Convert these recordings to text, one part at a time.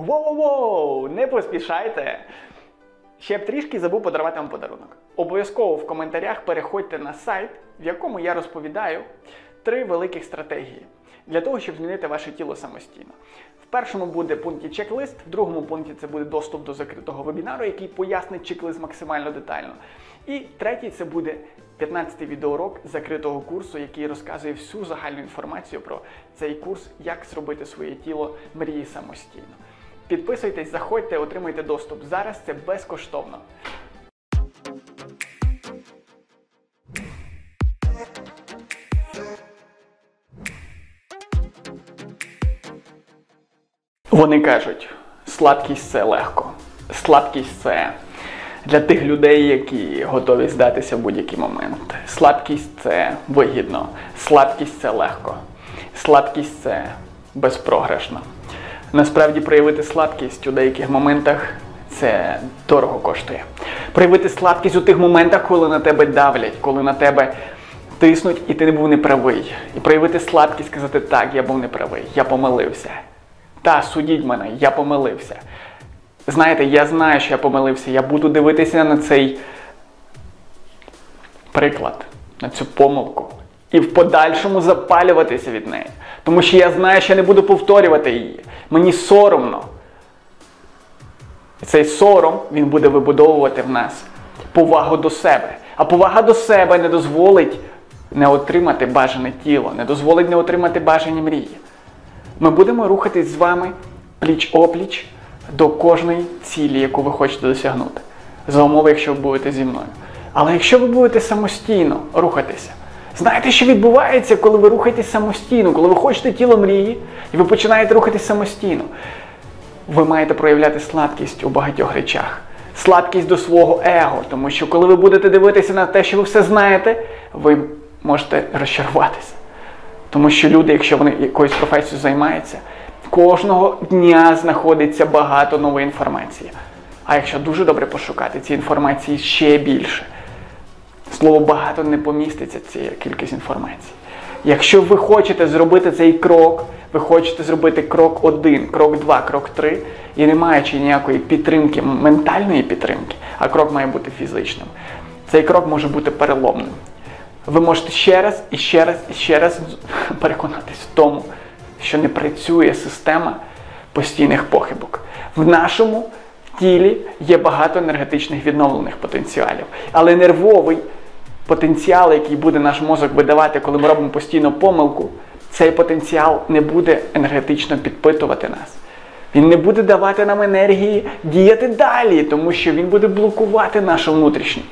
Воу-воу, не поспішайте! Ще б трішки забув подарувати вам подарунок. Обов'язково в коментарях переходьте на сайт, в якому я розповідаю три великих стратегії для того, щоб змінити ваше тіло самостійно. В першому буде пункті чек-лист, в другому пункті це буде доступ до закритого вебінару, який пояснить чек-лист максимально детально. І третій це буде 15-й відеоурок закритого курсу, який розказує всю загальну інформацію про цей курс, як зробити своє тіло мрії самостійно. Підписуйтесь, заходьте, отримуйте доступ. Зараз це безкоштовно. Вони кажуть, слабкість це легко. Слабкість це для тих людей, які готові здатися в будь-який момент. Слабкість це вигідно, слабкість це легко, слабкість це безпрограшно. Насправді проявити слабкість у деяких моментах це дорого коштує. Проявити слабкість у тих моментах, коли на тебе давлять, коли на тебе тиснуть, і ти не був неправий. І проявити слабкість, сказати так, я був неправий, я помилився. Та, судіть мене, я помилився. Знаєте, я знаю, що я помилився. Я буду дивитися на цей приклад, на цю помилку. І в подальшому запалюватися від неї. Тому що я знаю, що я не буду повторювати її. Мені соромно. І цей сором він буде вибудовувати в нас повагу до себе. А повага до себе не дозволить не отримати бажане тіло, не дозволить не отримати бажані мрії. Ми будемо рухатись з вами пліч-опліч до кожної цілі, яку ви хочете досягнути. За умови, якщо ви будете зі мною. Але якщо ви будете самостійно рухатися, знаєте, що відбувається, коли ви рухаєтесь самостійно, коли ви хочете тіло мрії, і ви починаєте рухатись самостійно, ви маєте проявляти слабкість у багатьох речах. Слабкість до свого его, тому що коли ви будете дивитися на те, що ви все знаєте, ви можете розчаруватися. Тому що люди, якщо вони якоюсь професією займаються, кожного дня знаходиться багато нової інформації. А якщо дуже добре пошукати, цієї інформації ще більше. Слово багато не поміститься цієї кількість інформації. Якщо ви хочете зробити цей крок, ви хочете зробити крок один, крок два, крок три, і не маючи ніякої підтримки, ментальної підтримки, а крок має бути фізичним, цей крок може бути переломним. Ви можете ще раз і ще раз і ще раз переконатись в тому, що не працює система постійних похибок. В нашому тілі є багато енергетичних відновлених потенціалів, але нервовий потенціал, який буде наш мозок видавати, коли ми робимо постійно помилку, цей потенціал не буде енергетично підпитувати нас. Він не буде давати нам енергії діяти далі, тому що він буде блокувати нашу внутрішню,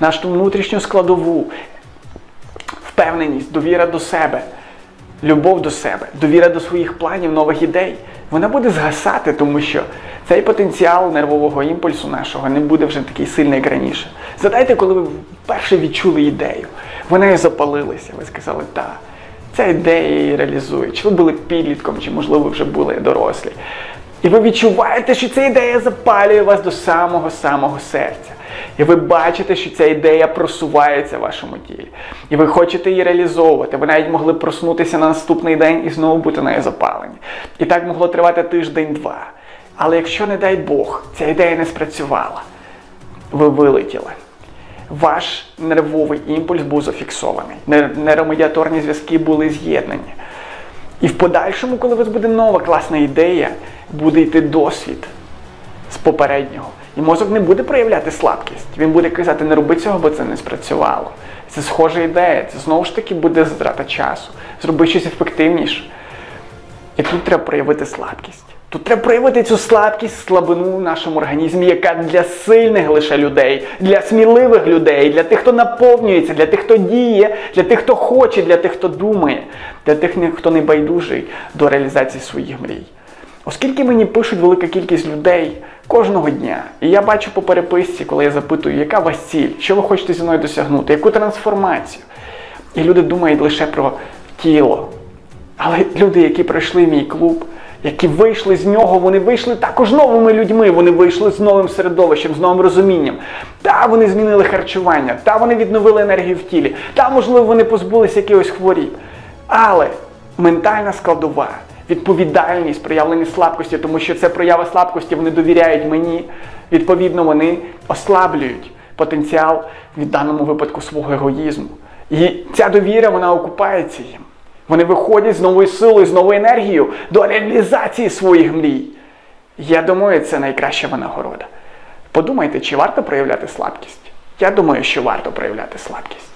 нашу внутрішню складову, впевненість, довіра до себе, любов до себе, довіра до своїх планів, нових ідей. Вона буде згасати, тому що цей потенціал нервового імпульсу нашого не буде вже такий сильний, як раніше. Згадайте, коли ви вперше відчули ідею, ви нею запалилися, ви сказали, так, ця ідея її реалізує. Чи ви були підлітком, чи, можливо, вже були дорослі. І ви відчуваєте, що ця ідея запалює вас до самого-самого серця. І ви бачите, що ця ідея просувається в вашому тілі. І ви хочете її реалізовувати. Ви навіть могли проснутися на наступний день і знову бути нею запалені. І так могло тривати тиждень-два. Але якщо, не дай Бог, ця ідея не спрацювала, ви вилетіли. Ваш нервовий імпульс був зафіксований. Нейромедіаторні зв'язки були з'єднані. І в подальшому, коли у вас буде нова класна ідея, буде йти досвід з попереднього. І мозок не буде проявляти слабкість. Він буде казати, не роби цього, бо це не спрацювало. Це схожа ідея, це знову ж таки буде зтрата часу. Зроби щось ефективніше. І тут треба проявити слабкість. Тут треба проявити цю слабкість, слабину в нашому організмі, яка для сильних лише людей, для сміливих людей, для тих, хто наповнюється, для тих, хто діє, для тих, хто хоче, для тих, хто думає, для тих, хто не байдужий до реалізації своїх мрій. Оскільки мені пишуть велика кількість людей кожного дня, і я бачу по переписці, коли я запитую, яка вас ціль, що ви хочете зі мною досягнути, яку трансформацію. І люди думають лише про тіло. Але люди, які пройшли мій клуб, які вийшли з нього, вони вийшли також новими людьми, вони вийшли з новим середовищем, з новим розумінням. Та вони змінили харчування, та вони відновили енергію в тілі, та, можливо, вони позбулися якихось хворіб. Але ментальна складова відповідальність, проявлення слабкості, тому що це проява слабкості, вони довіряють мені. Відповідно, вони ослаблюють потенціал в даному випадку свого егоїзму. І ця довіра вона окупається їм. Вони виходять з новою силою, з новою енергією до реалізації своїх мрій. Я думаю, це найкраща винагорода. Подумайте, чи варто проявляти слабкість? Я думаю, що варто проявляти слабкість.